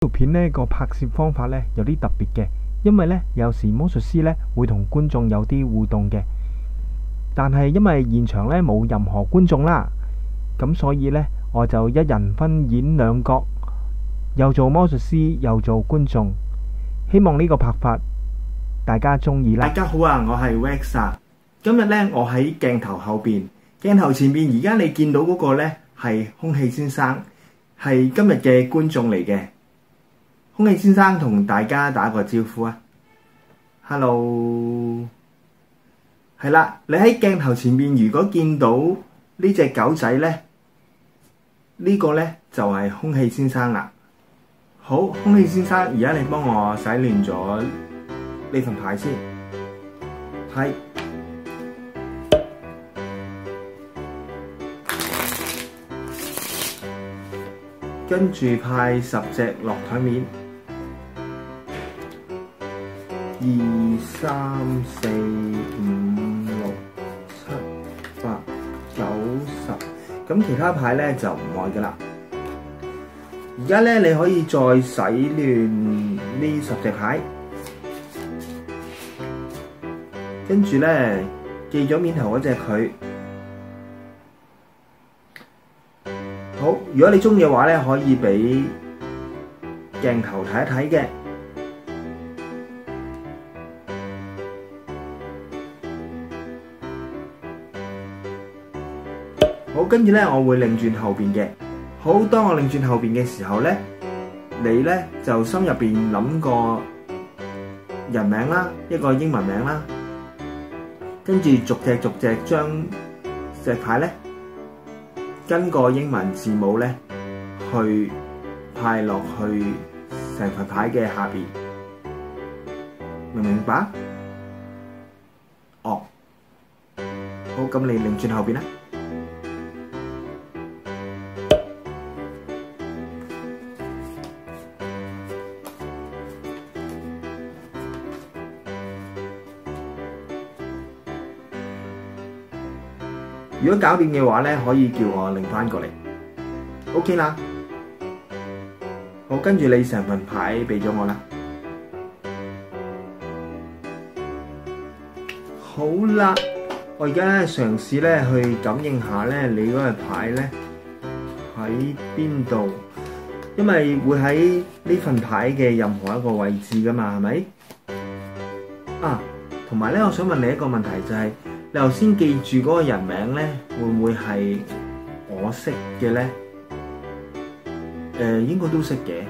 條片呢個拍攝方法呢有啲特別嘅，因為呢有時魔術師呢會同觀眾有啲互動嘅，但係因為現場呢冇任何觀眾啦，咁所以呢我就一人分演兩角，又做魔術師又做觀眾，希望呢個拍法大家中意啦。大家好啊，我係 Wax 啊。今日咧，我喺鏡頭後邊，鏡頭前面而家你見到嗰個咧係空氣先生，係今日嘅觀眾嚟嘅。空氣先生同大家打個招呼啊，Hello。係啦，你喺鏡頭前面如果見到呢隻狗仔咧，呢個咧就係空氣先生啦。好，空氣先生，而家你幫我洗亂咗呢份牌先，係。跟住派十隻落台面，二三四五六七八九十，咁其他牌咧就唔愛噶啦。而家咧你可以再洗亂呢十隻牌，跟住咧記咗面頭嗰隻佢。好，如果你中意嘅話咧，可以俾鏡頭睇一睇嘅。跟住咧，我會擰轉後邊嘅。好，當我擰轉後邊嘅時候咧，你咧就心入邊諗個人名啦，一個英文名啦，跟住逐隻逐隻將石牌咧。跟個英文字母咧，去派落去成份牌嘅下邊，明唔明白？哦，好，咁你擰轉後邊啦。如果搞掂嘅話咧，可以叫我拎翻過嚟，OK 啦。好，跟住你成份牌俾咗我啦。好啦，我而家嘗試咧去感應下咧，你嗰個牌咧喺邊度？因為會喺呢份牌嘅任何一個位置噶嘛，係咪？啊，同埋咧，我想問你一個問題，就係。你頭先記住嗰個人名咧，會唔會係我識嘅咧？誒、呃，應該都識嘅。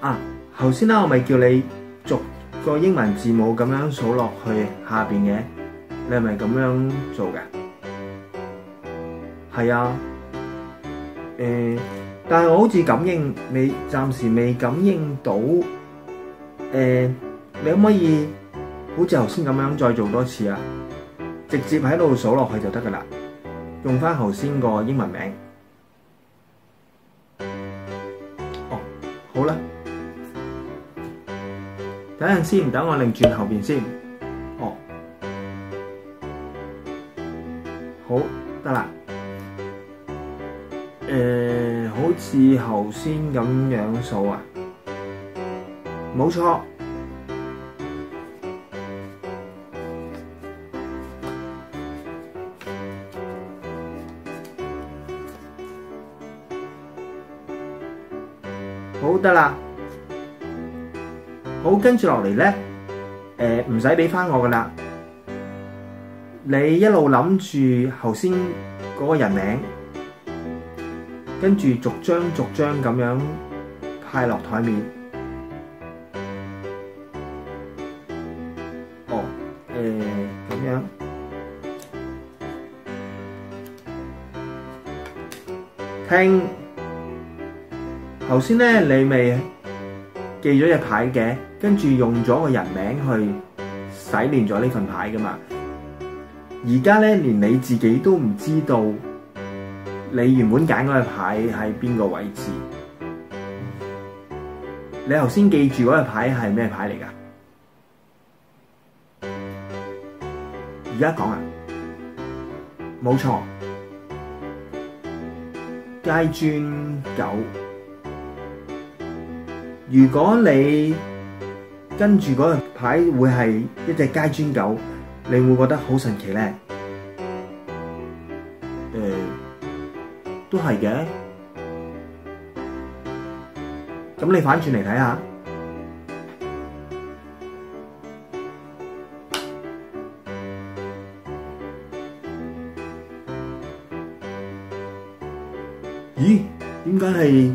啊，頭先啦，我咪叫你逐個英文字母咁樣數落去下邊嘅，你係咪咁樣做嘅？係啊。誒、呃，但係我好似感應你，暫時未感應到。誒、呃，你可唔可以？好似頭先咁樣再做多次啊！直接喺度數落去就得噶啦，用翻頭先個英文名。哦，好啦，等陣先，等我擰轉後邊先。哦，好得啦。誒、呃，好似頭先咁樣數啊，冇錯。好得啦，好，跟住落嚟咧，誒唔使俾翻我噶啦，你一路諗住頭先嗰個人名，跟住逐張逐張咁樣派落台面。哦，誒咁樣，聽。頭先咧，你咪記咗隻牌嘅，跟住用咗個人名去洗練咗呢份牌噶嘛。而家咧，連你自己都唔知道你原本揀嗰隻牌喺邊個位置。你頭先記住嗰隻牌係咩牌嚟噶？而家講啊，冇錯，階磚九。如果你跟住嗰個牌會係一隻街磚狗，你會覺得好神奇咧？誒、都係嘅。咁你反轉嚟睇下，咦？點解係